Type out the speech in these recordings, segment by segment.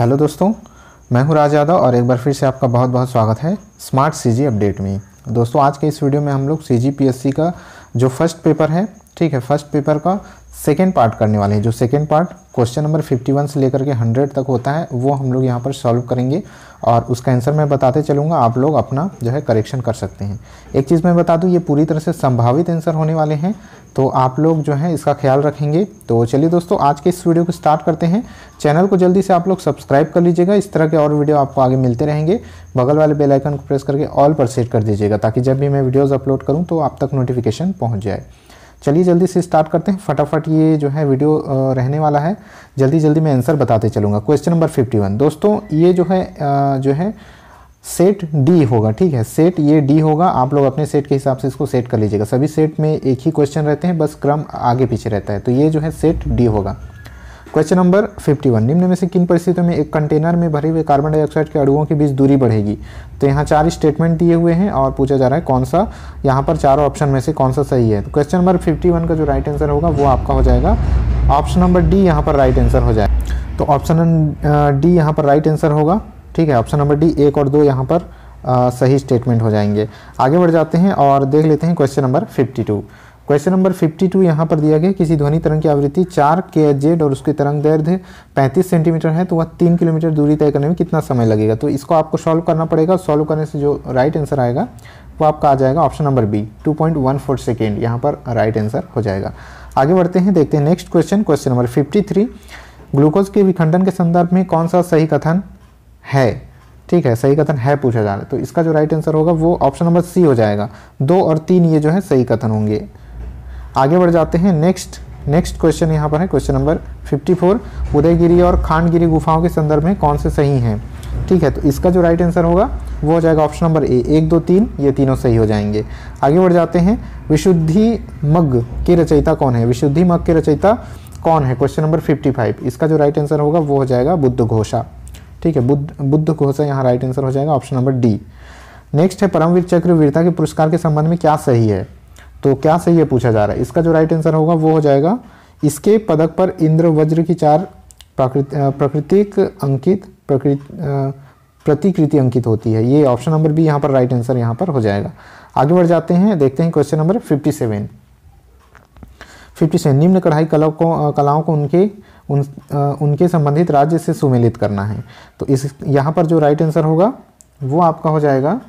Hello दोस्तों, मैं हूँ राज यादव और एक बार फिर से आपका बहुत बहुत स्वागत है स्मार्ट सीजी अपडेट में। दोस्तों, आज के इस वीडियो में हम लोग सीजीपीएससी का जो फ़र्स्ट पेपर है ठीक है फ़र्स्ट पेपर का सेकेंड पार्ट करने वाले हैं। जो सेकेंड पार्ट क्वेश्चन नंबर 51 से लेकर के 100 तक होता है, वो हम लोग यहाँ पर सॉल्व करेंगे। और उसका आंसर मैं बताते चलूँगा, आप लोग अपना जो है करेक्शन कर सकते हैं। एक चीज़ मैं बता दूँ, ये पूरी तरह से संभावित आंसर होने वाले हैं। तो आप लोग जो है इसका ख्याल रखेंगे। तो चलिए दोस्तों, आज के इस वीडियो को स्टार्ट करते हैं। चैनल को जल्दी से आप लोग सब्सक्राइब कर लीजिएगा। इस तरह के और वीडियो आपको आगे मिलते रहेंगे। बगल वाले बेल आइकन को प्रेस करके ऑल पर सेट कर दीजिएगा, ताकि जब भी मैं वीडियोज़ अपलोड करूँ तो आप तक नोटिफिकेशन पहुँच जाए। चलिए जल्दी से स्टार्ट करते हैं। फटाफट ये जो है वीडियो रहने वाला है। जल्दी जल्दी मैं आंसर बताते चलूँगा। क्वेश्चन नंबर 51 दोस्तों, ये जो है जो है सेट डी होगा, ठीक है? सेट ये डी होगा। आप लोग अपने सेट के हिसाब से इसको सेट कर लीजिएगा। सभी सेट में एक ही क्वेश्चन रहते हैं, बस क्रम आगे पीछे रहता है। तो ये जो है सेट डी होगा। क्वेश्चन नंबर 51 निम्न में से किन परिस्थितियों में एक कंटेनर में भरे हुए कार्बन डाइऑक्साइड के अणुओं के बीच दूरी बढ़ेगी? तो यहाँ चार स्टेटमेंट दिए हुए हैं और पूछा जा रहा है कौन सा? यहाँ पर चारों ऑप्शन में से कौन सा सही है? तो क्वेश्चन नंबर 51 का जो राइट आंसर होगा वो आपका हो जाएगा। ऑप्शन नंबर डी यहाँ पर राइट आंसर हो जाए। तो ऑप्शन डी यहाँ पर राइट आंसर होगा। ठीक है? ऑप्शन नंबर डी एक और दो यहाँ पर आ, सही स्टेटमेंट हो जाएँगे। आगे बढ़ जाते हैं और देख लेते हैं क्वेश्चन नंबर 52 क्वेश्चन नंबर 52 यहाँ पर दिया गया किसी ध्वनि तरंग की आवृत्ति चार के जेड और उसकी तरंग दैर्ध्य 35 सेंटीमीटर है तो वह तीन किलोमीटर दूरी तय करने में कितना समय लगेगा? तो इसको आपको सॉल्व करना पड़ेगा सॉल्व करने से जो राइट आंसर आएगा, वो आपका आ जाएगा option number B two point second यहाँ पर राइट आंसर हो जाएगा। आगे बढ़ते हैं, देखते हैं next question question number fifty glucose के विखंडन के संदर्भ में कौन सा सही कथन है? ठीक है, सही कथन है पूछा जा रहा है तो इसका जो राइट आंसर होगा, वो ऑप्शन नंबर सी हो जाएगा। दो और तीन ये जो है सही कथन होंगे। आगे बढ़ जाते हैं। नेक्स्ट नेक्स्ट क्वेश्चन यहाँ पर है। क्वेश्चन नंबर 54 उदयगिरी और खानगिरी गुफाओं के संदर्भ में कौन से सही हैं? ठीक है तो इसका जो राइट आंसर होगा, वो हो जाएगा ऑप्शन नंबर ए एक, दो, तीन, ये तीनों सही हो जाएँगे। आगे बढ़ जाते हैं। विशुद्धि मग के रचयिता कौन है? विशुद्धि मग के रचयिता कौन है? क्वेश्चन नंबर 55 इसका जो राइट आंसर होगा, वो हो जाएगा बुद्ध घोषा। ठीक है, बुद्ध बुद्ध घोषा यहाँ राइट आंसर हो जाएगा ऑप्शन नंबर डी नेक्स्ट है, परमवीर चक्र वीरता के पुरस्कार के संबंध में क्या सही है? तो क्या सही है पूछा जा रहा है? इसका जो राइट आंसर होगा वो हो जाएगा, इसके पदक पर इंद्र वज्र की चार प्राकृतिक अंकित प्रतिकृति अंकित होती है। ये ऑप्शन नंबर बी यहाँ पर राइट आंसर यहाँ पर हो जाएगा। आगे बढ़ जाते हैं, देखते हैं question number fifty seven fifty seven निम्न कढ़ाई कला को कलाओं को उनके, उन उनके संबंधित राज्य से सुमेलित करना है। तो इस, यहाँ पर जो राइट आंसर होगा, वो आपका हो जाएगा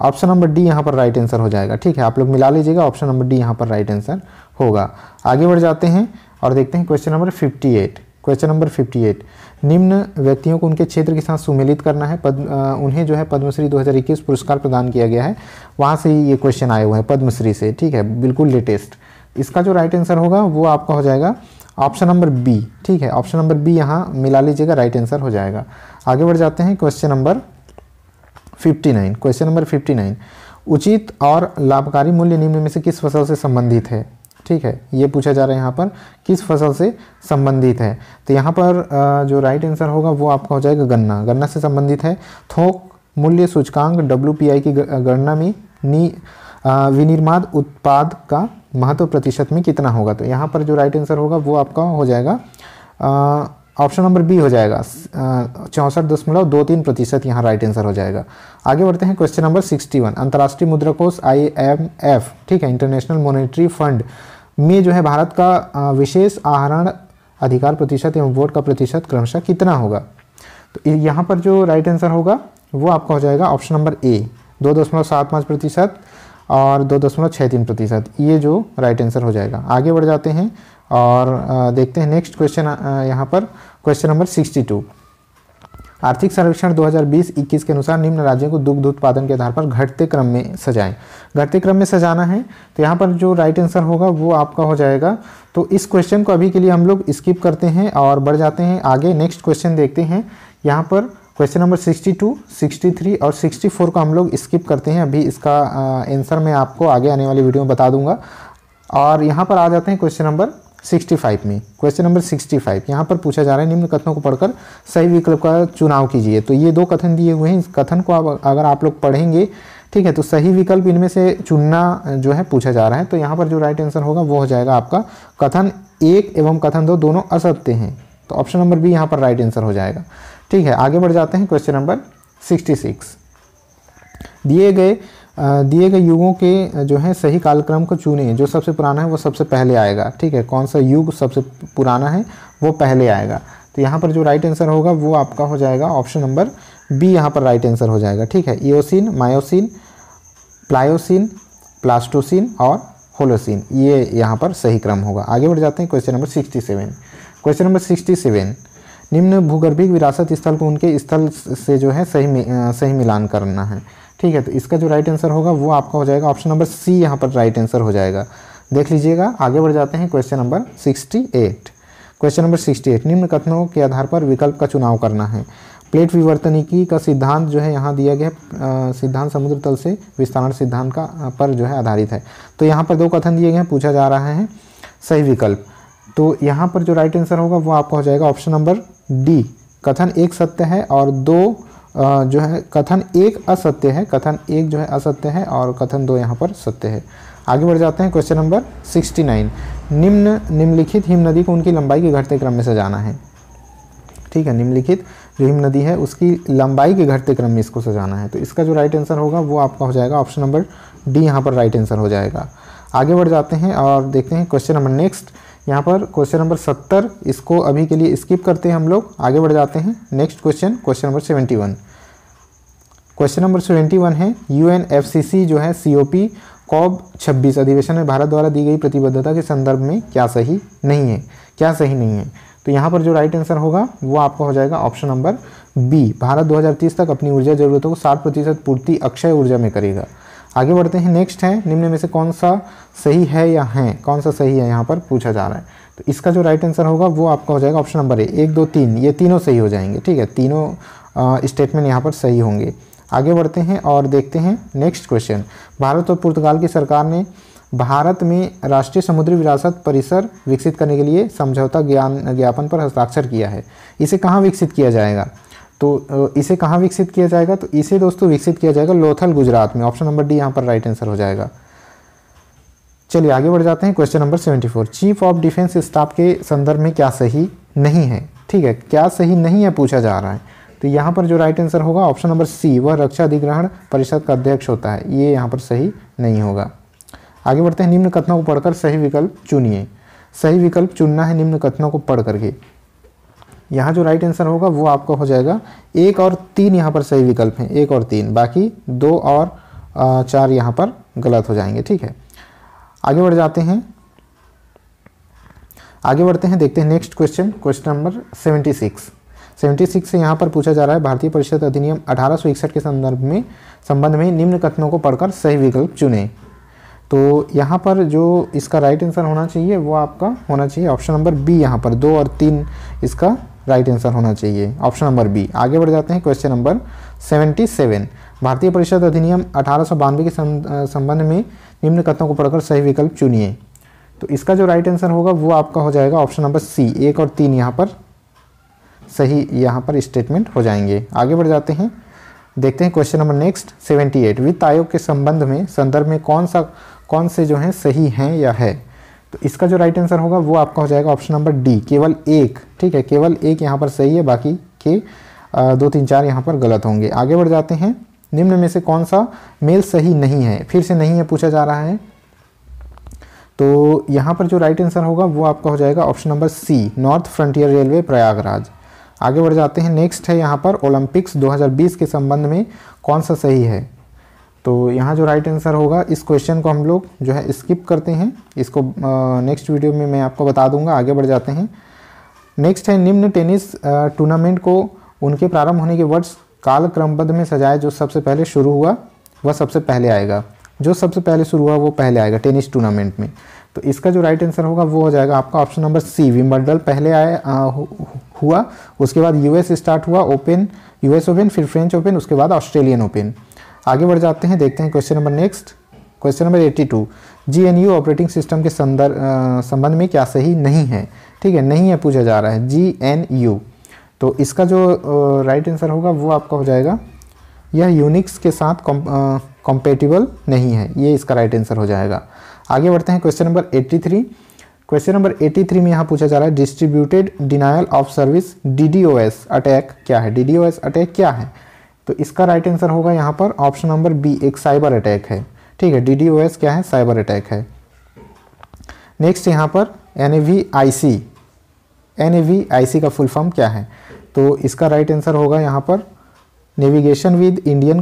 ऑप्शन नंबर डी यहाँ पर राइट आंसर हो जाएगा। ठीक है, आप लोग मिला लीजिएगा, ऑप्शन नंबर डी यहाँ पर राइट आंसर होगा। आगे बढ़ जाते हैं और देखते हैं क्वेश्चन नंबर 58 क्वेश्चन नंबर 58 निम्न व्यक्तियों को उनके क्षेत्र के साथ सुमेलित करना है। पद उन्हें जो है पद्मश्री 2021 पुरस्कार प्रदान किया गया है। वहाँ से ये क्वेश्चन आए हुए हैं, पद्मश्री से। ठीक है, बिल्कुल लेटेस्ट इसका जो राइट आंसर होगा, वो आपका हो जाएगा ऑप्शन नंबर बी ठीक है ऑप्शन नंबर बी यहाँ मिला लीजिएगा राइट आंसर हो जाएगा। आगे बढ़ जाते हैं क्वेश्चन नंबर 59 क्वेश्चन नंबर 59 उचित और लाभकारी मूल्य निम्न में से किस फ़सल से संबंधित है? ठीक है, ये पूछा जा रहा है यहाँ पर, किस फ़सल से संबंधित है? तो यहाँ पर जो राइट आंसर होगा वो आपका हो जाएगा गन्ना। गन्ना से संबंधित है। थोक, मूल्य सूचकांक डब्ल्यू की गणना में नी विनिर्माण उत्पाद का महत्व प्रतिशत में कितना होगा? तो यहाँ पर जो राइट आंसर होगा वो आपका हो जाएगा ऑप्शन नंबर बी हो जाएगा। चौंसठ दशमलव दो तीन प्रतिशत यहाँ राइट आंसर हो जाएगा। आगे बढ़ते हैं क्वेश्चन नंबर सिक्सटी वन अंतर्राष्ट्रीय मुद्रा कोष आई एम एफ़ ठीक है इंटरनेशनल मॉनेटरी फंड में जो है भारत का विशेष आहरण अधिकार प्रतिशत एवं वोट का प्रतिशत क्रमशः कितना होगा? तो यहाँ पर जो राइट आंसर होगा, वो आपका हो जाएगा ऑप्शन नंबर ए दो दशमलव सात पाँच प्रतिशत और दो दशमलव छः तीन प्रतिशत, ये जो राइट आंसर हो जाएगा। आगे बढ़ जाते हैं और देखते हैं नेक्स्ट क्वेश्चन यहाँ पर क्वेश्चन नंबर 62 आर्थिक सर्वेक्षण 2020-21 के अनुसार निम्न राज्यों को दुग्ध उत्पादन के आधार पर घटते क्रम में सजाएँ। घटते क्रम में सजाना है तो यहाँ पर जो राइट आंसर होगा वो आपका हो जाएगा। तो इस क्वेश्चन को अभी के लिए हम लोग स्किप करते हैं और बढ़ जाते हैं। आगे नेक्स्ट क्वेश्चन देखते हैं। यहाँ पर क्वेश्चन नंबर 62, 63 और 64 को हम लोग स्किप करते हैं। अभी इसका आंसर मैं आपको आगे आने वाली वीडियो में बता दूँगा। और यहाँ पर आ जाते हैं क्वेश्चन नंबर 65 में। क्वेश्चन नंबर 65 यहाँ पर पूछा जा रहा है निम्न कथनों को पढ़कर सही विकल्प का चुनाव कीजिए। तो ये दो कथन दिए हुए हैं। इस कथन को आप अगर आप लोग पढ़ेंगे, ठीक है तो सही विकल्प इनमें से चुनना जो है पूछा जा रहा है। तो यहाँ पर जो राइट आंसर होगा, वो हो जाएगा आपका कथन एक एवं कथन दो दोनों असत्य हैं। तो ऑप्शन नंबर बी यहाँ पर राइट आंसर हो जाएगा। ठीक है, आगे बढ़ जाते हैं। क्वेश्चन नंबर 66 दिए गए दिए गए युगों के जो है, सही कालक्रम को चुने जो सबसे पुराना है, वो सबसे पहले आएगा। ठीक है? कौन सा युग सबसे पुराना है, वो पहले आएगा। तो यहाँ पर जो राइट आंसर होगा, वो आपका हो जाएगा ऑप्शन नंबर बी यहाँ पर राइट आंसर हो जाएगा। ठीक है? ईओसिन मायोसिन प्लायोसिन प्लास्टोसिन और होलोसिन ये यहाँ पर सही क्रम होगा। आगे बढ़ जाते हैं question number sixty seven question number sixty seven निम्न भूगर्भिक विरासत स्थल को उनके स्थल से जो है, सही सही मिलान करना है। ठीक है तो इसका जो राइट आंसर होगा, वो आपका हो जाएगा ऑप्शन नंबर सी यहाँ पर राइट आंसर हो जाएगा। देख लीजिएगा, आगे बढ़ जाते हैं question number sixty eight question number sixty eight निम्न कथनों के आधार पर विकल्प का चुनाव करना है। प्लेट विवर्तनिकी का सिद्धांत जो है यहाँ दिया गया सिद्धांत समुद्र तल से विस्तारण सिद्धांत का पर जो है आधारित है। तो यहाँ पर दो कथन दिए गए हैं, पूछा जा रहा है सही विकल्प। तो यहाँ पर जो राइट आंसर होगा, वो आपका हो जाएगा ऑप्शन नंबर डी कथन एक सत्य है और दो जो है, कथन एक असत्य है, कथन एक जो है असत्य है और कथन दो यहाँ पर सत्य है। आगे बढ़ जाते हैं क्वेश्चन नंबर 69 निम्न, निम्नलिखित हिम नदी को उनकी लंबाई के घटते क्रम में सजाना है। ठीक है, निम्नलिखित जो हिम नदी है, उसकी लंबाई के घटते क्रम में इसको सजाना है। तो इसका जो राइट आंसर होगा, वो आपका हो जाएगा ऑप्शन नंबर डी यहाँ पर राइट आंसर हो जाएगा। आगे बढ़ जाते हैं और देखते हैं क्वेश्चन नंबर नेक्स्ट यहाँ पर क्वेश्चन नंबर सत्तर, इसको अभी के लिए स्किप करते हैं हम लोग, आगे बढ़ जाते हैं। Next question question number seventy one question number seventy one है U N F C C जो है सी ओ पी कॉब छब्बीस अधिवेशन में भारत द्वारा दी गई प्रतिबद्धता के संदर्भ में क्या सही नहीं है? क्या सही नहीं है? तो यहाँ पर जो राइट आंसर होगा, वो आपका हो जाएगा ऑप्शन नंबर बी भारत 2030 तक अपनी ऊर्जा जरूरतों को 60 प्रतिशत पूर्ति अक्षय ऊर्जा में करेगा। आगे बढ़ते हैं नेक्स्ट है, निम्न में से कौन सा सही है या है? कौन सा सही है यहाँ पर पूछा जा रहा है। तो इसका जो राइट आंसर होगा, वो आपका हो जाएगा ऑप्शन नंबर ए एक, दो, तीन, ये तीनों सही हो जाएँगे, ठीक है? तीनों स्टेटमेंट यहाँ पर सही होंगे। आगे बढ़ते हैं और देखते हैं नेक्स्ट क्वेश्चन भारत और पुर्तगाल की सरकार ने भारत में राष्ट्रीय समुद्री विरासत परिसर विकसित करने के लिए समझौता ज्ञान, ज्ञापन पर हस्ताक्षर किया है। इसे कहाँ विकसित किया जाएगा? तो इसे कहाँ विकसित किया जाएगा? तो इसे दोस्तों विकसित किया जाएगा लोथल गुजरात में। ऑप्शन नंबर डी यहाँ पर राइट आंसर हो जाएगा। चलिए आगे बढ़ जाते हैं। Question number seventy four chief of defence staff के संदर्भ में क्या सही नहीं है? ठीक है, क्या सही नहीं है पूछा जा रहा है। तो यहाँ पर जो राइट आंसर होगा ऑप्शन नंबर सी वह रक्षा अधिग्रहण परिषद का अध्यक्ष होता है। ये यहाँ पर सही नहीं होगा। आगे बढ़ते हैं। निम्न कथनों को पढ़कर सही विकल्प चुनिए। सही विकल्प चुनना है निम्न कथनों को पढ़ करके। यहाँ जो राइट आंसर होगा, वो आपका हो जाएगा एक और तीन यहाँ पर सही विकल्प हैं, एक और तीन। बाकी दो और चार यहाँ पर गलत हो जाएँगे, ठीक है? आगे बढ़ जाते हैं। आगे बढ़ते हैं, देखते हैं next question question number seventy six seventy six से यहाँ पर पूछा जा रहा है, भारतीय परिषद अधिनियम अठारह सौ इकसठ के संदर्भ में, संबंध में निम्न कथनों को पढ़कर सही विकल्प चुने। तो यहाँ पर जो इसका राइट आंसर होना चाहिए, वो आपका होना चाहिए ऑप्शन नंबर बी यहाँ पर। दो और तीन इसका राइट आंसर होना चाहिए। Option number B. आगे बढ़ जाते हैं क्वेश्चन नंबर सेवेंटी सेवन। भारतीय परिषद अधिनियम अठारह सौ बानवे के संबंध में निम्न कथनों को पढ़कर सही विकल्प चुनिए। तो इसका जो राइट आंसर होगा, वो आपका हो जाएगा ऑप्शन नंबर सी। एक और तीन यहाँ पर सही, यहाँ पर स्टेटमेंट हो जाएँगे। आगे बढ़ जाते हैं। देखते हैं क्वेश्चन नंबर नेक्स्ट 78 वित्त आयोग के संबंध में, संदर्भ में कौन सा, कौन से जो हैं सही हैं या है? तो इसका जो राइट आंसर होगा, वो आपका हो जाएगा ऑप्शन नंबर डी केवल एक, ठीक है? केवल एक यहाँ पर सही है, बाकी के दो, तीन, चार यहाँ पर गलत होंगे। आगे बढ़ जाते हैं। निम्न में से कौन सा मेल सही नहीं है? फिर से नहीं है, पूछा जा रहा है। तो यहाँ पर जो राइट आंसर होगा, वो आपका हो जाएगा option number C north frontier railway Prayagraj. आगे बढ़ जाते हैं। नेक्स्ट है यहाँ पर ओलंपिक्स 2020 के संबंध में कौन सा सही है? तो यहाँ जो राइट आंसर होगा, इस क्वेश्चन को हम लोग जो है स्किप करते हैं। इसको नेक्स्ट वीडियो में मैं आपको बता दूँगा, आगे बढ़ जाते हैं। नेक्स्ट है निम्न टेनिस टूर्नामेंट को उनके प्रारंभ होने के वर्ष काल क्रमबद्ध में सजाया जो सबसे पहले शुरू हुआ, वह सबसे पहले आएगा। जो सबसे पहले शुरू हुआ, वो पहले आएगा टेनिस टूर्नामेंट में। तो इसका जो राइट आंसर होगा, वो हो जाएगा आपका ऑप्शन नंबर सी विम्बलडन पहले आए हुआ, उसके बाद यूएस स्टार्ट हुआ ओपन यूएस ओपन फिर फ्रेंच ओपन उसके बाद ऑस्ट्रेलियन ओपन आगे बढ़ जाते हैं, देखते हैं question number next question number 82 GNU operating system के संदर्भ संबंध में क्या सही नहीं है? ठीक है, नहीं है, पूछा जा रहा है। जीएनयू तो इसका जो राइट आंसर होगा, वो आपका हो जाएगा, यह यूनिक्स के साथ कॉम्पेटिबल नहीं है। ये इसका राइट आंसर हो जाएगा। आगे बढ़ते हैं क्वेश्चन नंबर 83 क्वेश्चन नंबर 83 में यहाँ पूछा जा रहा है distributed denial of service DDoS attack क्या है? डीडीओएस अटैक क्या है? तो इसका राइट आंसर होगा यहाँ पर ऑप्शन नंबर बी एक साइबर अटैक है। ठीक है डीडीओएस क्या है? साइबर अटैक है। नेक्स्ट यहाँ पर N A V I C N A V I C का फुल फॉर्म क्या है? तो इसका राइट आंसर होगा यहाँ पर navigation with Indian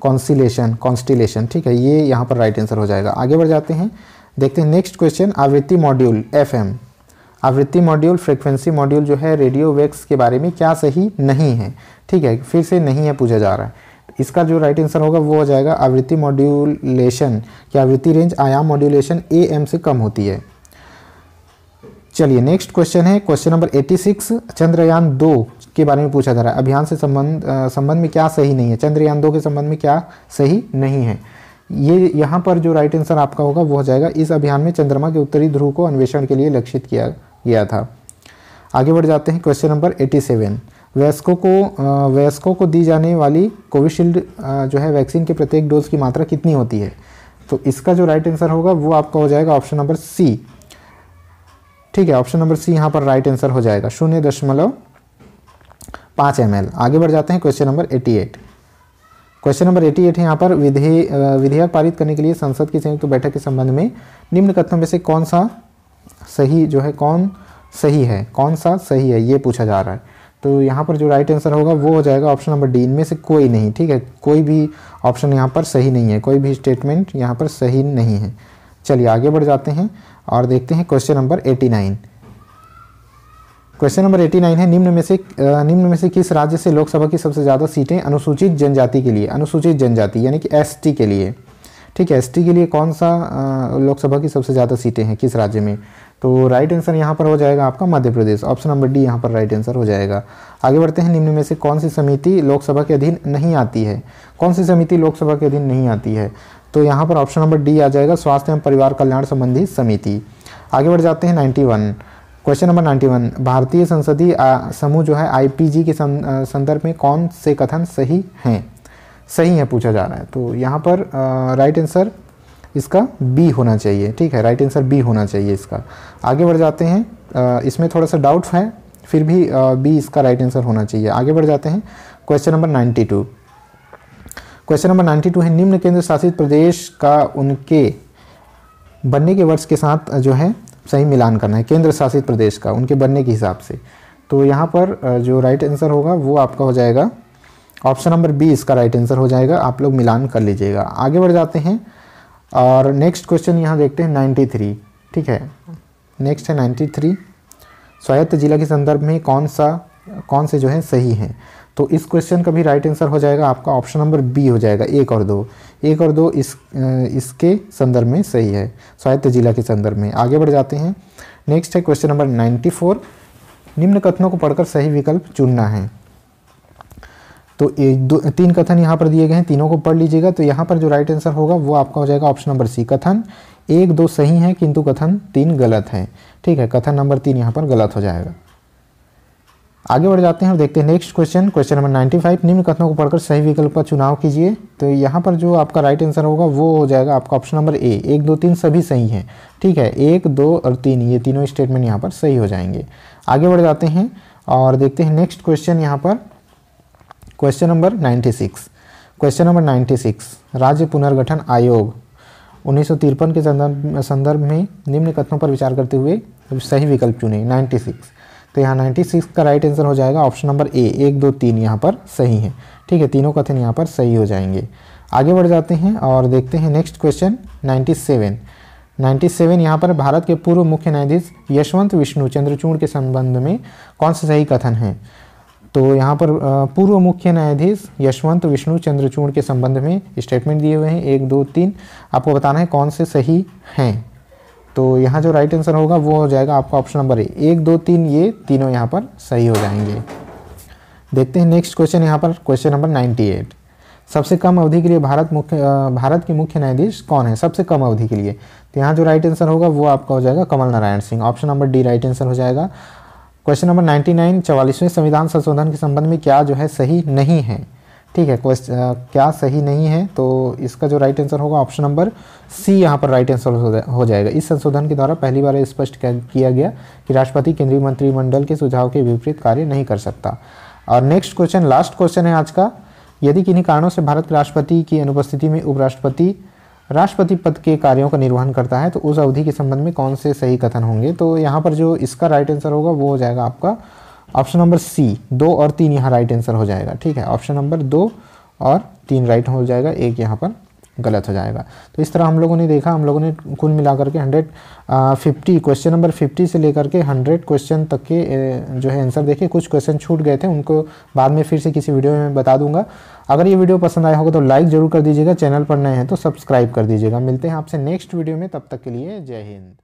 constellation constellation ठीक है, ये यहाँ पर राइट आंसर हो जाएगा। आगे बढ़ जाते हैं, देखते हैं नेक्स्ट क्वेश्चन आवृत्ति मॉड्यूल एफएम आवृत्ति मॉड्यूल फ्रिक्वेंसी मॉड्यूल जो है रेडियो वेक्स के बारे में क्या सही नहीं है? ठीक है, फिर से नहीं है पूछा जा रहा है। इसका जो राइट आंसर होगा, वो हो जाएगा आवृत्ति मॉड्यूलेशन की आवृत्ति रेंज आयाम मॉड्यूलेशन ए एम से कम होती है। चलिए नेक्स्ट क्वेश्चन है क्वेश्चन नंबर 86 चंद्रयान दो के बारे में पूछा जा रहा है। अभियान से संबंध संबंध में क्या सही नहीं है? चंद्रयान दो के संबंध में क्या सही नहीं है? ये, यहाँ पर जो राइट आंसर आपका होगा, वो हो जाएगा, इस अभियान में चंद्रमा के उत्तरी ध्रुव को अन्वेषण के लिए लक्षित किया गया था। आगे बढ़ जाते हैं क्वेश्चन नंबर 87 वयस्कों को वयस्कों को दी जाने वाली कोविशील्ड जो है वैक्सीन के प्रत्येक डोज की मात्रा कितनी होती है? तो इसका जो राइट आंसर होगा वो आपका हो जाएगा ऑप्शन नंबर सी ठीक है ऑप्शन नंबर सी यहाँ पर राइट आंसर हो जाएगा। शून्य दशमलव पाँच एम आगे बढ़ जाते हैं question number eighty eight question number 88 है यहाँ पर विधेय विधेयक पारित करने के लिए संसद की संयुक्त तो बैठक के संबंध में निम्न कथनों में से कौन सा सही जो है कौन सही है? कौन सा सही है? ये पूछा जा रहा है। तो यहाँ पर जो राइट आंसर होगा, वो हो जाएगा ऑप्शन नंबर डी इनमें से कोई नहीं, ठीक है? कोई भी ऑप्शन यहाँ पर सही नहीं है। कोई भी स्टेटमेंट यहाँ पर सही नहीं है। चलिए, आगे बढ़ जाते हैं और देखते हैं question number eighty nine question number 89 है, निम्न में से निम्न में से किस राज्य से लोकसभा की सबसे ज़्यादा सीटें अनुसूचित जनजाति के लिए? अनुसूचित जनजाति, यानी कि एसटी के लिए। ठीक है एसटी के लिए कौन सा लोकसभा की सबसे ज़्यादा सीटें हैं, किस राज्य में? तो राइट आंसर यहाँ पर हो जाएगा आपका Madhya Pradesh. Option number D यहाँ पर राइट आंसर हो जाएगा। आगे बढ़ते हैं, निम्न में से कौन सी समिति लोकसभा के अधीन नहीं आती है? कौन सी समिति लोकसभा के अधीन नहीं आती है? तो यहाँ पर ऑप्शन नंबर डी आ जाएगा, स्वास्थ्य एवं परिवार कल्याण संबंधी समिति। आगे बढ़ जाते हैं नाइन्टी क्वेश्चन नंबर 91 भारतीय संसदीय समूह जो है आईपीजी के संदर्भ में कौन से कथन सही हैं? सही है, पूछा जा रहा है। तो यहाँ पर राइट आंसर इसका बी होना चाहिए, ठीक है? राइट आंसर बी होना चाहिए इसका। आगे बढ़ जाते हैं इसमें थोड़ा सा डाउट है, फिर भी बी इसका राइट आंसर होना चाहिए। आगे बढ़ जाते हैं क्वेश्चन नंबर 92 क्वेश्चन नंबर 92 है, निम्न केंद्र शासित प्रदेश का उनके बनने के वर्ष के साथ जो है, सही मिलान करना है, केंद्र शासित प्रदेश का, उनके बनने के हिसाब से। तो यहाँ पर जो राइट आंसर होगा, वो आपका हो जाएगा ऑप्शन नंबर बी इसका राइट आंसर हो जाएगा। आप लोग मिलान कर लीजिएगा। आगे बढ़ जाते हैं और नेक्स्ट क्वेश्चन यहाँ देखते हैं नाइन्टी थ्री ठीक है? नेक्स्ट है नाइन्टी थ्री स्वायत्त जिला के संदर्भ में कौन सा, कौन से जो है सही हैं? तो इस क्वेश्चन का भी राइट आंसर हो जाएगा। आपका ऑप्शन नंबर बी हो जाएगा। एक और दो। एक और दो इस इसके संदर्भ में सही है। स्वायत्त जिला के संदर्भ में। आगे बढ़ जाते हैं। नेक्स्ट है क्वेश्चन नंबर 94 निम्न कथनों को पढ़कर सही विकल्प चुनना है। तो दो, तीन कथन यहाँ पर दिए गए हैं, तीनों को पढ़ लीजिएगा। तो यहाँ पर जो राइट आंसर होगा, वो आपका हो जाएगा ऑप्शन नंबर सी कथन। एक, दो सही हैं, किंतु कथन तीन गलत है। ठीक है, कथन नंबर तीन यहाँ पर गलत हो जाएगा। आगे बढ़ जाते हैं और देखते हैं नेक्स्ट क्वेश्चन क्वेश्चन नंबर 95 निम्न कथनों को पढ़कर सही विकल्प का चुनाव कीजिए। तो यहाँ पर जो आपका राइट आंसर होगा, वो हो जाएगा आपका ऑप्शन नंबर ए एक, दो, तीन सभी सही हैं। ठीक है, एक, दो और तीन, ये तीनों स्टेटमेंट यहाँ पर सही हो जाएँगे। आगे बढ़ जाते हैं और देखते हैं नेक्स्ट क्वेश्चन यहाँ पर। Question number ninety question number ninety राज्य पुनर्गठन आयोग, उन्नीस सौ तिरपन के संदर्भ संदर्भ में निम्न कथनों पर विचार करते हुए सही विकल्प चुने। 96 तो यहाँ 96 का राइट आंसर हो जाएगा ऑप्शन नंबर ए एक, दो, तीन यहाँ पर सही है। ठीक है, तीनों कथन यहाँ पर सही हो जाएँगे। आगे बढ़ जाते हैं और देखते हैं नेक्स्ट क्वेश्चन 97 97 यहाँ पर भारत के पूर्व मुख्य न्यायाधीश यशवंत विष्णु चंद्रचूड़ के संबंध में कौन सा सही कथन है? तो यहाँ पर पूर्व मुख्य न्यायाधीश यशवंत विष्णु चंद्रचूड़ के संबंध में स्टेटमेंट दिए हुए हैं। एक, दो, तीन। आपको बताना है कौन से सही हैं। तो यहाँ जो राइट आंसर होगा, वो हो जाएगा आपका ऑप्शन नंबर ए एक, दो, तीन, ये तीनों यहाँ पर सही हो जाएँगे। देखते हैं नेक्स्ट क्वेश्चन यहाँ पर क्वेश्चन नंबर 98 सबसे कम अवधि के लिए भारत मुख्य भारत के मुख्य न्यायाधीश कौन है? सबसे कम अवधि के लिए। तो यहाँ जो राइट आंसर होगा, वो आपका हो जाएगा Kamal Narayan Singh. Option number D right answer हो जाएगा। क्वेश्चन नंबर 99 चवालीसवें संविधान संशोधन के संबंध में क्या जो है सही नहीं है? ठीक है क्वेश्चन क्या सही नहीं है? तो इसका जो राइट आंसर होगा ऑप्शन नंबर सी यहाँ पर राइट आंसर हो जाएगा। इस संशोधन के द्वारा पहली बार स्पष्ट किया गया कि राष्ट्रपति केंद्रीय मंत्रिमंडल के सुझाव के विपरीत कार्य नहीं कर सकता। और नेक्स्ट क्वेश्चन लास्ट क्वेश्चन है आज का। यदि किन्हीं कारणों से भारत के राष्ट्रपति की अनुपस्थिति में उपराष्ट्रपति राष्ट्रपति पद के कार्यों का निर्वहन करता है तो उस अवधि के संबंध में कौन से सही कथन होंगे? तो यहाँ पर जो इसका राइट आंसर होगा, वो हो जाएगा आपका ऑप्शन नंबर सी दो और तीन यहाँ राइट आंसर हो जाएगा, ठीक है? ऑप्शन नंबर दो और तीन राइट हो जाएगा, एक यहाँ पर गलत हो जाएगा। तो इस तरह हम लोगों ने देखा, हम लोगों ने कुल मिलाकर के hundred fifty question number fifty से लेकर के हंड्रेड क्वेश्चन तक के जो है आंसर देखे। कुछ क्वेश्चन छूट गए थे, उनको बाद में फिर से किसी वीडियो में बता दूँगा। अगर ये वीडियो पसंद आया होगा तो लाइक ज़रूर कर दीजिएगा, चैनल पर नए हैं तो सब्सक्राइब कर दीजिएगा। मिलते हैं आपसे नेक्स्ट वीडियो में, तब तक के लिए जय हिंद।